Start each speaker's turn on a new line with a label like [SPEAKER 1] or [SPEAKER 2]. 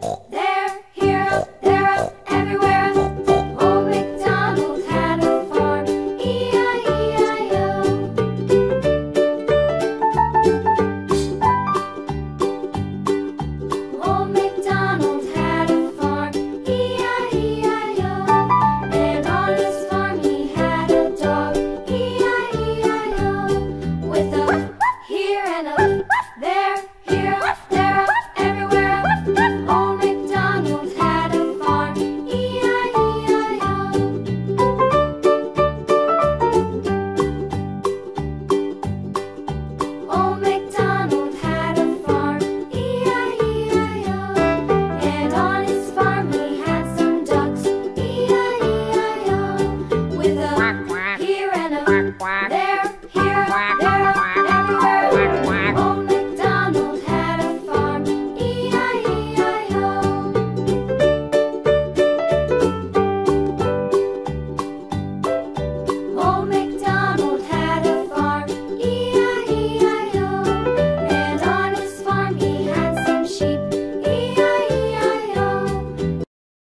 [SPEAKER 1] Oh.